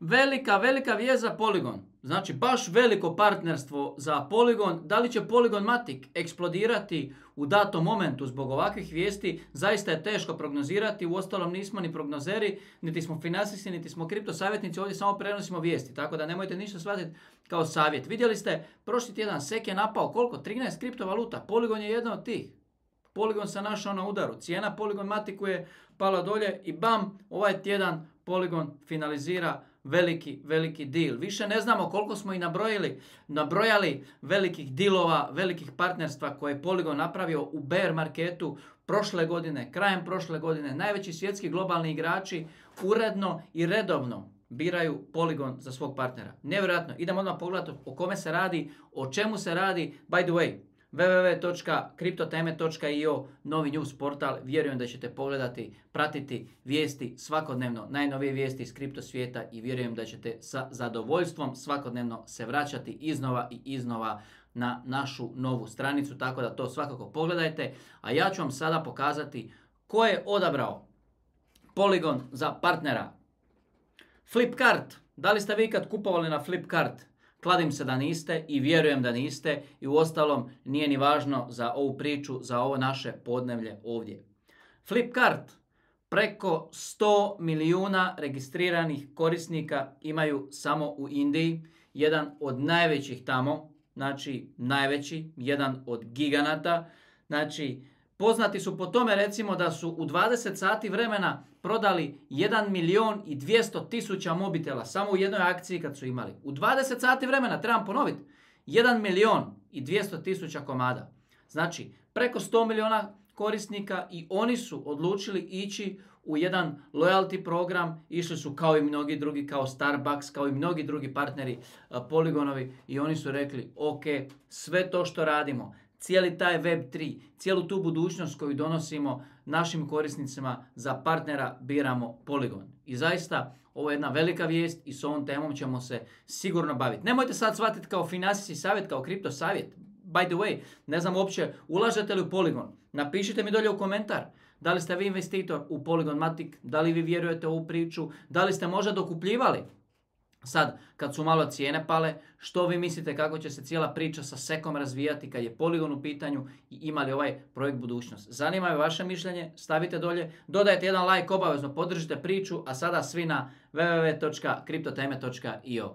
velika, velika vijest za Polygon. Znači, baš veliko partnerstvo za Polygon. Da li će Polygon Matic eksplodirati u datom momentu zbog ovakvih vijesti, zaista je teško prognozirati. U ostalom nismo ni prognozeri, niti smo financijski, niti smo kripto savjetnici. Ovdje samo prenosimo vijesti, tako da nemojte ništa shvatiti kao savjet. Vidjeli ste, prošli tjedan SEK je napao koliko? 13 kriptovaluta. Polygon je jedna od tih. Polygon se našao na udaru. Cijena Polygon Matiku je pala dolje i bam, ovaj tjedan Polygon finalizira veliki, veliki deal. Više ne znamo koliko smo i nabrojili, nabrojali velikih dilova, velikih partnerstva koje je Polygon napravio u bear marketu prošle godine, krajem prošle godine. Najveći svjetski globalni igrači uredno i redovno biraju Polygon za svog partnera. Nevjerojatno. Idemo odmah pogledati o kome se radi, o čemu se radi. By the way, www.kriptoteme.io, novi news portal. Vjerujem da ćete pogledati, pratiti vijesti svakodnevno, najnovije vijesti iz kripto svijeta i vjerujem da ćete sa zadovoljstvom svakodnevno se vraćati iznova i iznova na našu novu stranicu, tako da to svakako pogledajte. A ja ću vam sada pokazati ko je odabrao Polygon za partnera. Flipkart. Da li ste vi kad kupovali na Flipkart? Kladim se da niste i vjerujem da niste i u ostalom nije ni važno za ovu priču, za ovo naše podnevlje ovdje. Flipkart preko 100 milijuna registriranih korisnika imaju samo u Indiji. Jedan od najvećih tamo, znači najveći, jedan od giganata. Znači Poznati su po tome recimo da su u 20 sati vremena prodali 1 milion i 200 tisuća mobitela samo u jednoj akciji kad su imali. U 20 sati vremena, trebam ponoviti, 1 milion i 200 tisuća komada. Znači, preko 100 miliona korisnika i oni su odlučili ići u jedan loyalty program, išli su kao i mnogi drugi, kao Starbucks, kao i mnogi drugi partneri Poligonovi i oni su rekli, ok, sve to što radimo, cijeli taj Web3, cijelu tu budućnost koju donosimo našim korisnicima za partnera biramo Polygon. I zaista ovo je jedna velika vijest i s ovom temom ćemo se sigurno baviti. Nemojte sad shvatiti kao financijski savjet, kao kripto savjet. By the way, ne znam uopće, ulažete li u Polygon? Napišite mi dolje u komentar. Da li ste vi investitor u Polygon Matic? Da li vi vjerujete u ovu priču? Da li ste možda dokupljivali Sad, kad su malo cijene pale, što vi mislite kako će se cijela priča sa Sekom razvijati kad je poligon u pitanju i imali ovaj projekt budućnost? Zanima me vaše mišljenje, stavite dolje, dodajte jedan like, obavezno podržite priču, a sada svi na www.kriptoteme.io.